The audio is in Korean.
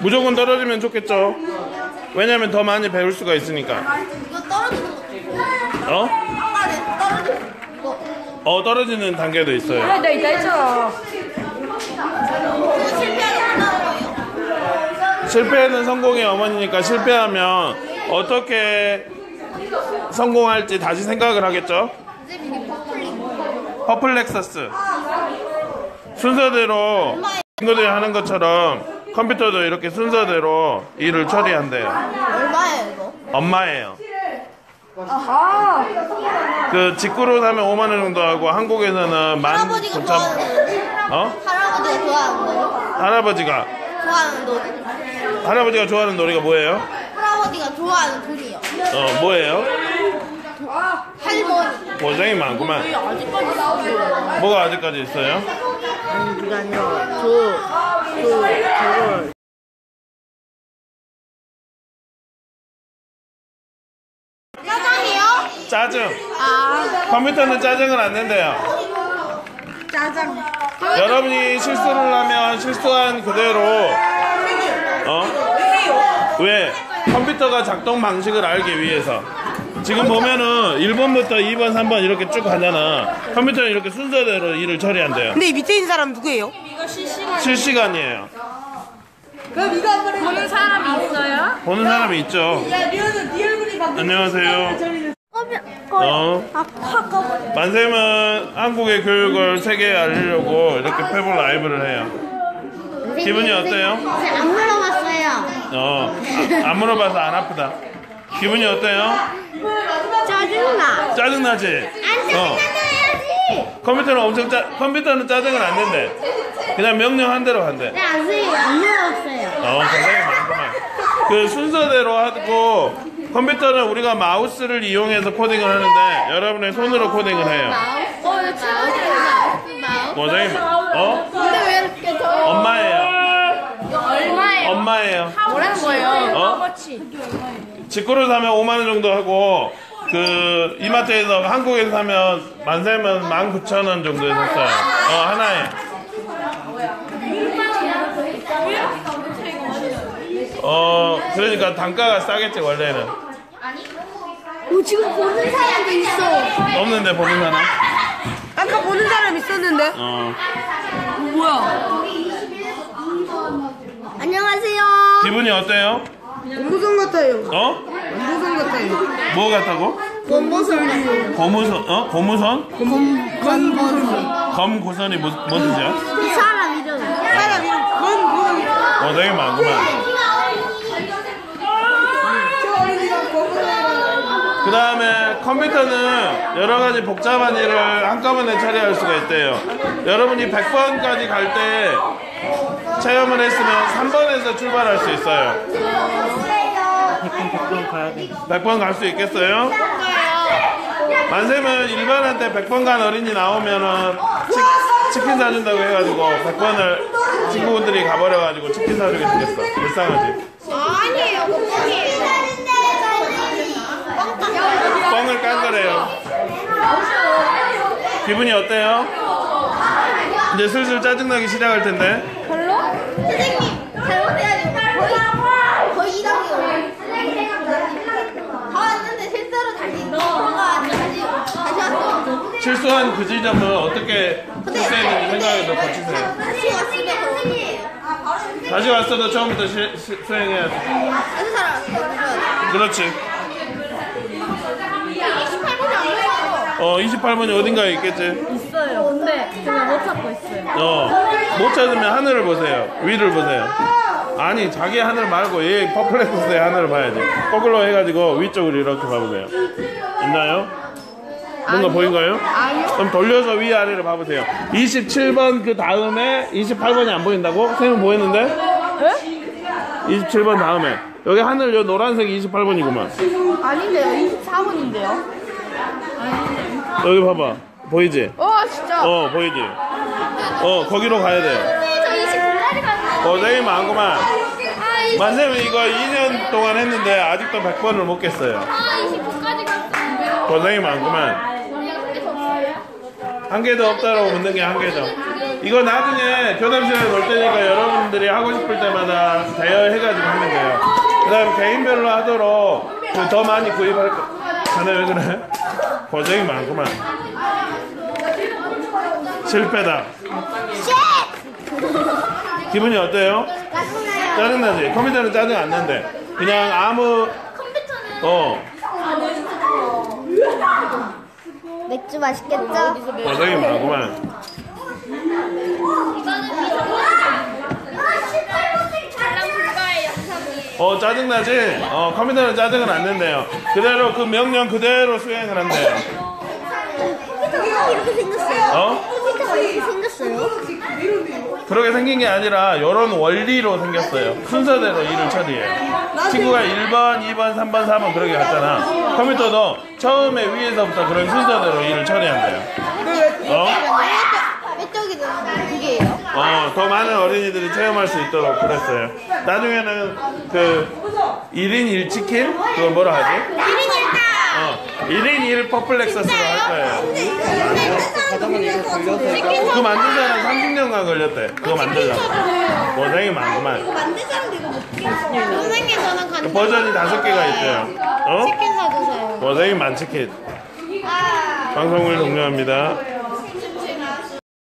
무조건 떨어지면 좋겠죠. 왜냐면 더 많이 배울 수가 있으니까. 이거 떨어지는 거. 어? 아까는 떨어지는 거. 어 떨어지는 단계도 있어요. 아, 나 이따 했잖아. 실패는 성공의 어머니니까 실패하면 어떻게 성공할지 다시 생각을 하겠죠. 퍼플렉서스 순서대로 친구들이 하는 것처럼 컴퓨터도 이렇게 순서대로 일을 처리한대요. 얼마예요 이거? 엄마예요. 아하. 그 직구로 사면 5만 원 정도 하고 한국에서는 만 할아버지가 9천 좋아하는 어? 할아버지가 좋아하는 거. 할아버지가 좋아하는 노래. 할아버지가 좋아하는 노래가 뭐예요? 할아버지가 좋아하는 돈이요. 어 뭐예요? 할머니. 고생이 많구만. 아직까지. 뭐가 아직까지 있어요? 아니 그게 아니라 저, 저, 저걸 짜장이요? 짜증. 아. 컴퓨터는 짜증을 안 낸대요. 짜장. 여러분이 실수를 하면 실수한 그대로 어? 왜? 컴퓨터가 작동 방식을 알기 위해서 지금 보면은 1번부터 2번, 3번 이렇게 쭉 가잖아 컴퓨터는 이렇게 순서대로 일을 처리한대요 근데 이 밑에 있는 사람 누구예요? 실시간이에요 보는 사람이 있어요? 보는 사람이 있죠 안녕하세요 어? 만쌤은 한국의 교육을 세계에 알리려고 이렇게 페북 라이브를 해요 기분이 어때요? 안 물어봤어요. 어, 아, 안 물어봐서 안 아프다. 기분이 어때요? 짜증나. 짜증나지? 안 어. 짜증나야지. 컴퓨터는 엄청 짜, 컴퓨터는 짜증을 안 낸대. 그냥 명령 한 대로 한대. 네, 안 쓰요. 안 물어봤어요. 어, 굉장히 많구만. 그 순서대로 하고, 컴퓨터는 우리가 마우스를 이용해서 코딩을 하는데, 여러분의 손으로 코딩을 해요. 어, 나 친구들이다. 굉장히, 많- 어? 근데 왜 이렇게 더 엄마예요. 얼마예요? 엄마예요. 뭐라는 거예요? 어? 직구를 사면 5만원 정도 하고, 그, 이마트에서, 한국에서 사면, 만세면 19,000원 정도에 샀어요. 어, 하나에. 어, 그러니까 단가가 싸겠지, 원래는. 어, 지금 보는 사람도 있어. 없는데, 보는 사람? 아까 보는 사람 있었는데 어. 뭐야? 안녕하세요. 기분이 어때요? 원보성 같아요 어? 원보성 같아요 뭐 같다고? 원보선. 고무선, 어? 고무선? 건보성 검고선이 뭐, 뭔 뜻이야? 그 사람 이름. 사람 이름 건보성 어, 되게 많구만. 그 다음에 컴퓨터는 여러 가지 복잡한 일을 한꺼번에 처리할 수가 있대요. 여러분이 100번까지 갈때 체험을 했으면 3번에서 출발할 수 있어요. 100번 갈수 있겠어요? 만세면 일반한테 100번 간 어린이 나오면은 치, 킨 사준다고 해가지고 100번을 친구분들이 가버려가지고 치킨 사주게 생겼어. 불쌍하지? 아니에요. 뻥을 깐 거래요. 기분이 어때요? 이제 슬슬 짜증나기 시작할 텐데. 선생님, 잘못해야지. 거의, 거의 2단계. 다 왔는데 실제로 다시 들어가 다시, 다시 왔어. 실수한 그 지점은 어떻게 복수했는지 생각해서 고치세요. 다시 왔으면 선생님. 다시 왔어도 처음부터 시- 시- 수행해야지. 다른 사람 해줘야 그렇지. 28분이 안 됐어. 어, 28번이 어딘가에 있겠지. 근데 제가 못 찾고 있어요. 어, 못 찾으면 하늘을 보세요. 위를 보세요. 아니, 자기 하늘 말고 얘 퍼플렉스의 하늘을 봐야지. 거꾸로 해가지고 위쪽으로 이렇게 봐보세요. 있나요? 뭔가 보인가요? 아니요. 그럼 돌려서 위아래를 봐보세요. 27번 그 다음에 28번이 안 보인다고? 선생님 보이는데? 에? 27번 다음에. 여기 하늘 요 노란색이 28번이구만. 아닌데요. 24분인데요. 여기 봐봐. 보이지? 와 진짜. 어, 보이지? 어, 거기로 가야 돼요. 저 29까지 갔어. 고생이 많구만. 아, 이- 만세면 이거 2년 동안 했는데 아직도 100번을 못 깼어요. 아, 29까지 갔어. 고생이 많구만. 더? 한 개도 없다라고 묻는 게 한 개죠. 이거 나중에 교담실에 놓을 테니까 여러분들이 하고 싶을 때마다 대여해가지고 하면 돼요. 그 다음 개인별로 하도록 그더 많이 구입할 거. 자네 왜 그래? 고생이 많구만. 실패다. 기분이 어때요? 짜증나지? 컴퓨터는 짜증 안 난대. 그냥 아무, 컴퓨터는 어, 맥주 맛있겠죠? 고생이 많구만. 어 짜증나지? 어 컴퓨터는 짜증은 안 낸대요 그대로 그 명령 그대로 수행을 한대요 이렇게 생겼어요. 어? 컴퓨터가 이렇게 생겼어요. 그렇게 생긴 게 아니라 이런 원리로 생겼어요 순서대로 일을 처리해요 친구가 1번, 2번, 3번, 4번 그렇게 갔잖아 컴퓨터도 처음에 위에서부터 그런 순서대로 일을 처리한대요 어? 이쪽이 그게예요? 어, 더 많은 어린이들이 체험할 수 있도록 그랬어요 나중에는 그 1인 1치킨? 그걸 뭐라 하지? 1인 1당! 어, 1인 1 퍼플렉서스로 할 거예요 걸려서 그거 만든 사람 30년간 걸렸대. 그거 만들려고. 고생이 많구만. 선생님 저는 그 간다. 버전이 다섯 개가 있대요. 어? 치킨 사주세요. 고생이 많 치킨. 아. 방송을 종료합니다.